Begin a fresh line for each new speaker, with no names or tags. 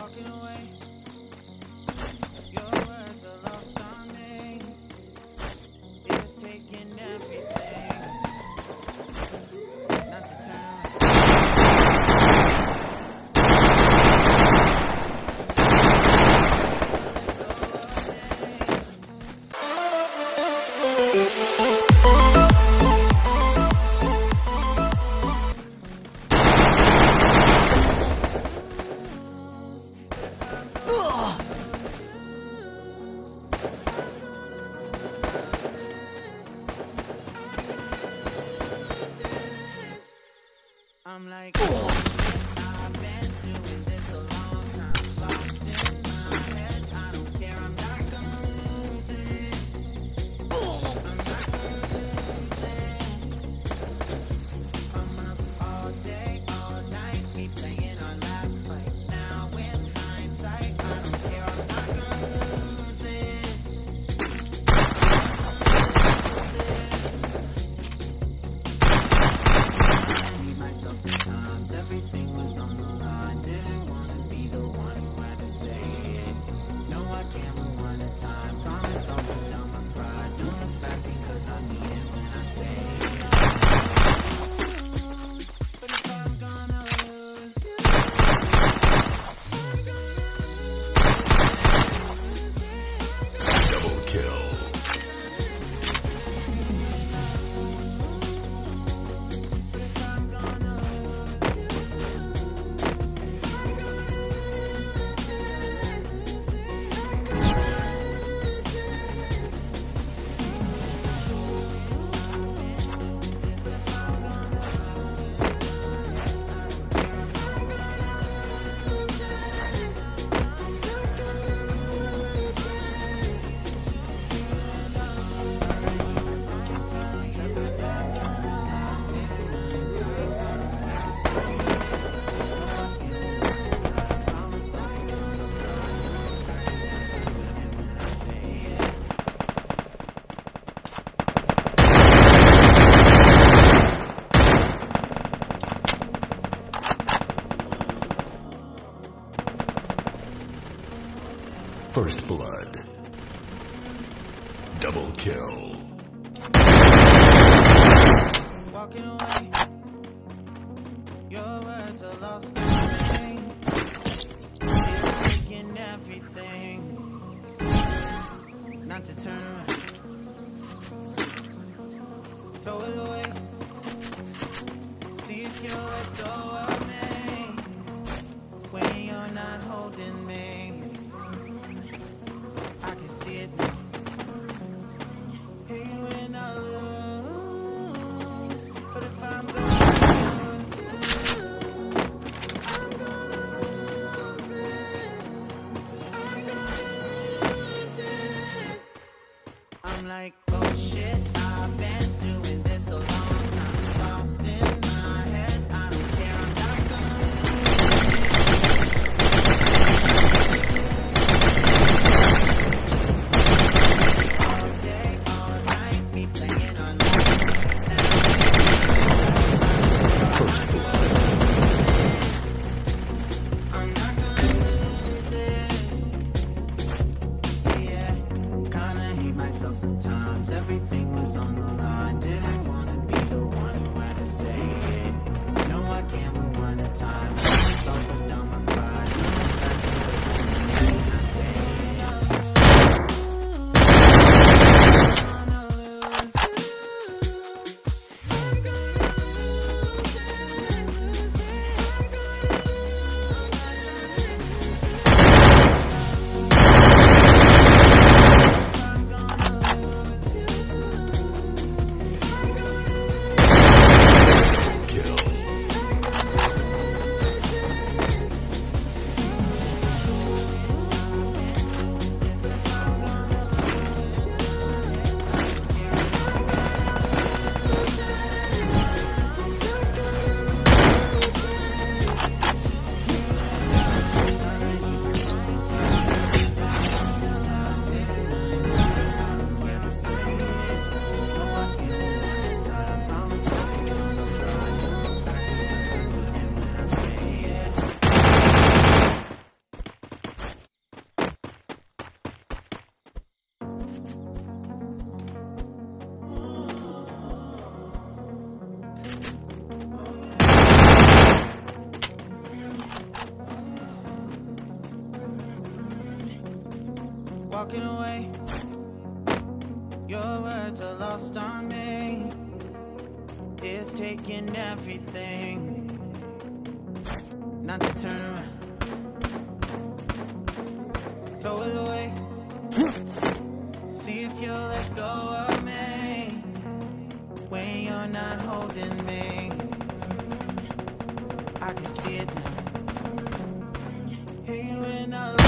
walking away. I'm like, oh. time. Promise I'll put down my pride. Don't look back because I mean it when I say
First blood. Double kill.
Walking away. Your words are lost Taking everything. Not to turn around. Throw it away. See if you adore me. When you're not holding me. I'm like, oh shit. myself sometimes. Everything was on the line. Didn't wanna be the one who had to say it? No, I can't rewind the time. I myself and down my walking away. Your words are lost on me. It's taking everything not to turn around. Throw it away. See if you'll let go of me when you're not holding me. I can see it now. Hey, when I